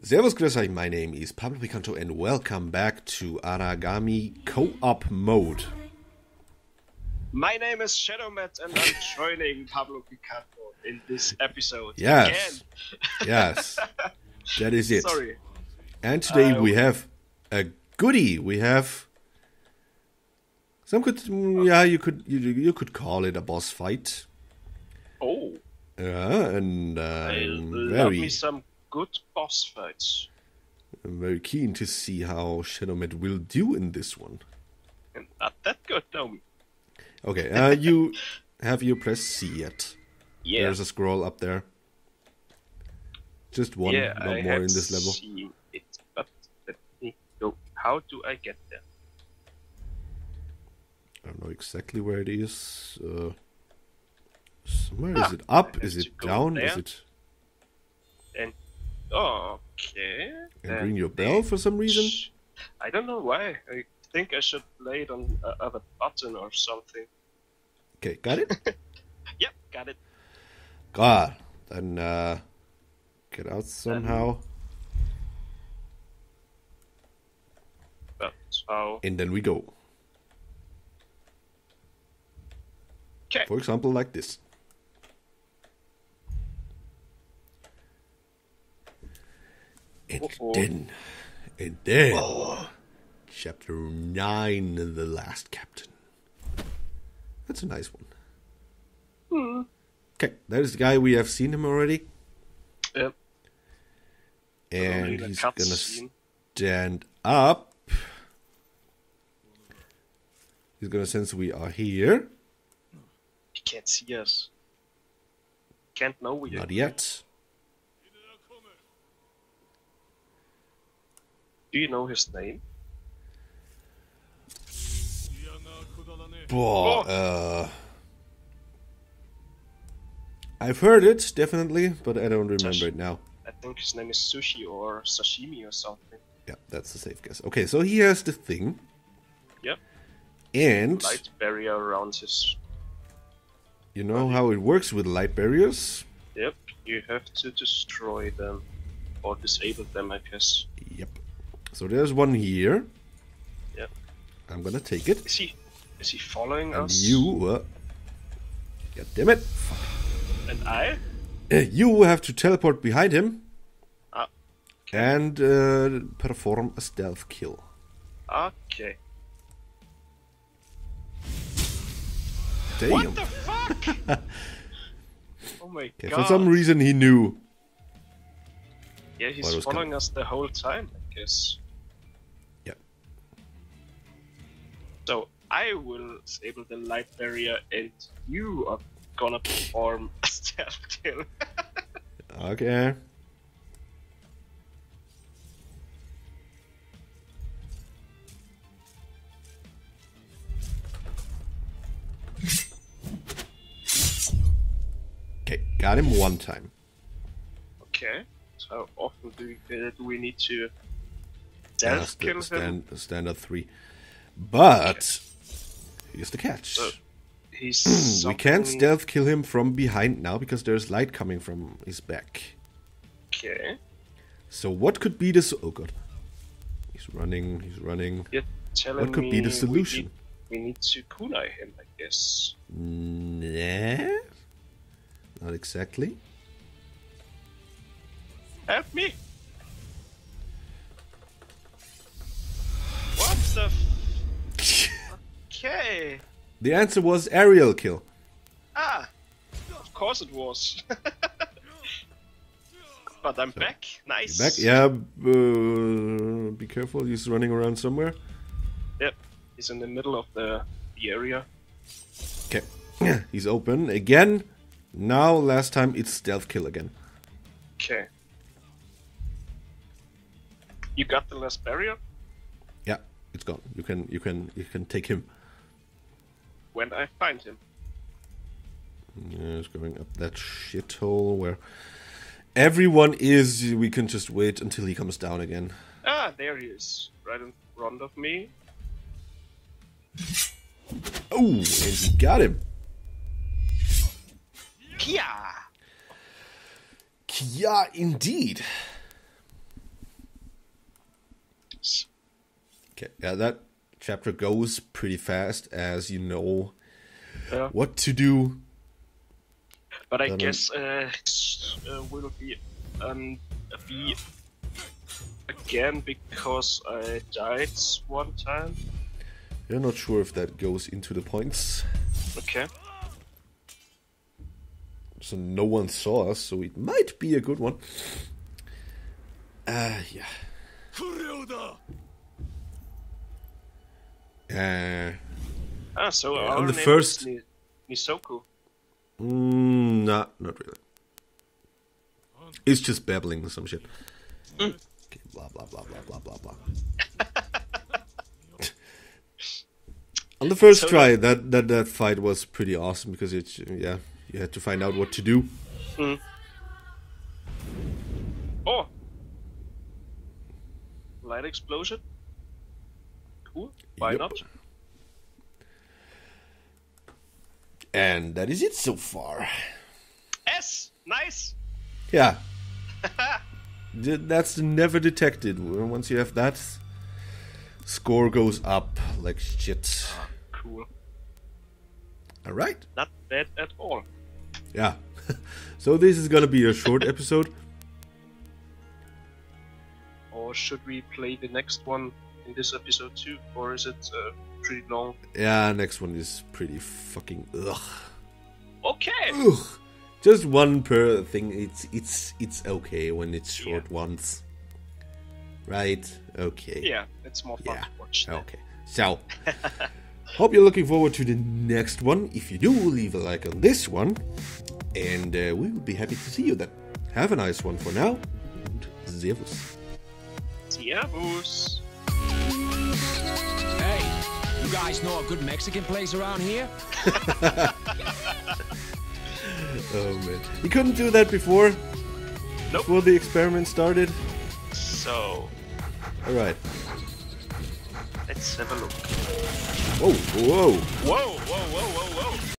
Servus, grüß euch, my name is Pablo Picanto and welcome back to Aragami Co-op Mode. My name is Shadowmat and I'm joining Pablo Picanto in this episode. Yes. yes. That is it. Sorry. And today Uh, we have a goodie. We have some could yeah, you could you, you could call it a boss fight. Oh, Yeah, and I I'm love very me some good boss fights. I'm very keen to see how Shadowmet will do in this one. And not that good, though. Okay, uh, you have you pressed C yet? Yeah. There's a scroll up there. Just one, yeah, not I more in this level. it, but let me go. How do I get there? I don't know exactly where it is. Uh, somewhere Ah, is it up? Is it down? Is it? And okay. And then ring your bell for some reason. I don't know why. I think I should play it on a other button or something. Okay, got it. Yep, got it. God, then uh, get out somehow, That's how. and then we go. Okay. For example, like this. And Uh-oh. then, and then, chapter nine, the last captain. That's a nice one. Hmm. Okay, that is the guy we have seen him already, Yep. And he's cut gonna scene. stand up. He's gonna sense we are here. He can't see us. Can't know we are. Not yet. Do you know his name? Boah, uh, I've heard it definitely, but I don't remember it now. I think his name is Sushi or Sashimi or something. Yeah, that's a safe guess. Okay, so he has the thing, Yep. and Light barrier around his. you know how it works with light barriers. Yep. You have to destroy them or disable them, I guess. Yep. So there's one here. Yep. I'm gonna take it. Is he? Is he following And us? you, uh, God damn it! and I? Uh, You have to teleport behind him Ah. and uh, perform a stealth kill. Okay. Damn. What the fuck? oh my Okay, god. for some reason he knew. yeah, he's following us the whole time, Guess. Yeah. So I will disable the light barrier, and you are gonna perform a stealth kill. Okay. Okay, got him one time. okay. So often do we, do we need to Kill him? stand, standard three. But here's the catch. He's hmm, we can't stealth kill him from behind now because there's light coming from his back. Okay. So what could be this? Oh god, he's running. He's running. You're telling What could me be the we solution? need- We need, to kunai him, I guess. Mm, nah, not exactly. Help me! What the? Okay. The answer was aerial kill. Ah, of course it was. but I'm back. Nice. Back, yeah. Uh, be careful. He's running around somewhere. Yep. He's in the middle of the, the area. Okay, he's open again. Now, last time it's stealth kill again. Okay. You got the last barrier? It's gone. You can, you can, you can take him. When I find him. Yeah, he's going up that shithole where everyone is. We can just wait until he comes down again. Ah, there he is. Right in front of me. Oh, and he got him. Kia! Kia, indeed. Okay, yeah, that chapter goes pretty fast as you know Yeah. what to do. But I Then- guess uh, uh, will be um be again because I died one time. You're not sure if that goes into the points, Okay. so no one saw us, so it might be a good one. Uh, yeah. Uh, Ah, so our on the name first- is Ni- Nisoku. mm, not, not really. It's just babbling some shit. Okay, blah blah blah blah blah blah blah. On the first So- try, that, that that fight was pretty awesome because it's yeah, you had to find out what to do. Oh! Light explosion? Cool. Why Yep. not? And that is it so far. S! Nice! Yeah. That's never detected. Once you have that, score goes up like shit. Ah, cool. All right. Not bad at all. Yeah. so this is gonna be a short episode. Or should we play the next one in this episode too? Or is it uh, pretty long? Yeah, next one is pretty fucking ugh. Okay! Ugh. Just one per thing. It's it's it's okay when it's short Yeah. ones. Right? Okay. Yeah, it's more fun Yeah. to watch. then. Okay. So, hope you're looking forward to the next one. If you do, leave a like on this one. And uh, we will be happy to see you then. Have a nice one for now. And Servus. Servus! Hey, you guys know a good Mexican place around here? Oh man. You couldn't do that before? Nope. Before the experiment started? So, Alright. let's have a look. Whoa, whoa. Whoa, whoa, whoa, whoa, whoa!